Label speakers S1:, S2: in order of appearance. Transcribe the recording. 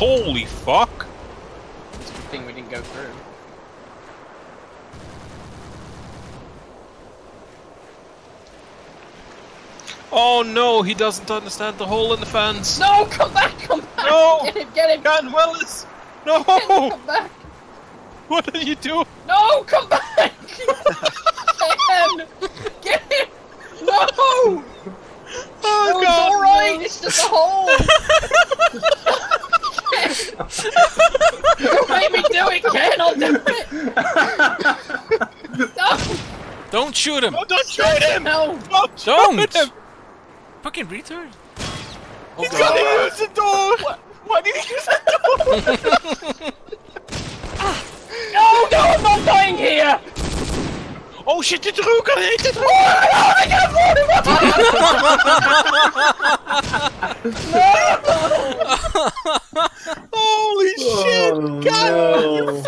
S1: Holy fuck!
S2: It's a good thing we didn't go through.
S1: Oh no, he doesn't understand the hole in the fence.
S2: No, come back, come back!
S1: No!
S2: Get him, get him!
S1: Can Willis! No!
S2: Come back!
S1: What are you doing?
S2: No, come back! Get him! No!
S1: Oh
S2: no, it's
S1: god!
S2: alright, it's just a hole! ik cannot op Stop.
S1: Don't shoot him! Oh, don't shoot him!
S2: No!
S1: Don't!
S3: Fucking retard!
S1: Oh, He's gonna use the door! What? Why did he use the door?
S2: Oh no, I'm dying here!
S1: Oh shit, the rook aan heet het! Oh, What the heb No.
S4: Oh,
S1: God!
S4: no.